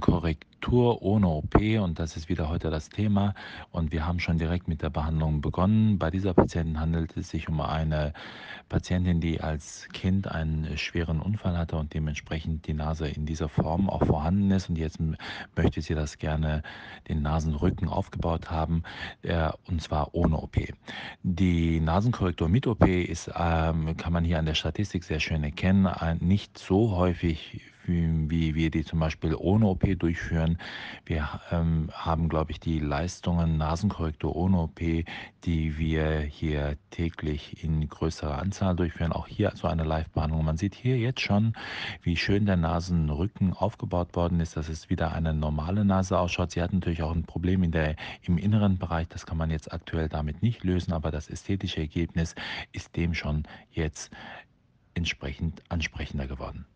Korrektur ohne OP und das ist wieder heute das Thema und wir haben schon direkt mit der Behandlung begonnen. Bei dieser Patientin handelt es sich um eine Patientin, die als Kind einen schweren Unfall hatte und dementsprechend die Nase in dieser Form auch vorhanden ist und jetzt möchte sie das gerne den Nasenrücken aufgebaut haben und zwar ohne OP. Die Nasenkorrektur mit OP ist, ähm, kann man hier an der Statistik sehr schön erkennen, nicht so häufig wie wir die zum Beispiel ohne OP durchführen. Wir ähm, haben, glaube ich, die Leistungen Nasenkorrektur ohne OP, die wir hier täglich in größerer Anzahl durchführen. Auch hier so eine Live-Behandlung. Man sieht hier jetzt schon, wie schön der Nasenrücken aufgebaut worden ist, dass es wieder eine normale Nase ausschaut. Sie hat natürlich auch ein Problem in der, im inneren Bereich. Das kann man jetzt aktuell damit nicht lösen, aber das ästhetische Ergebnis ist dem schon jetzt entsprechend ansprechender geworden.